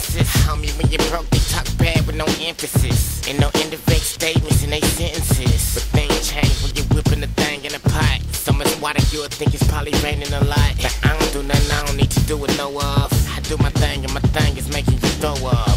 your. Homie, when you broke, they talk bad with no emphasis. And no indirect statements in they sentences. But things change when you're whipping the thing in a pot. So much water you'll think it's probably raining a lot. But I don't do nothing I don't need to do with no of. I do my thing and my thing is making you throw up.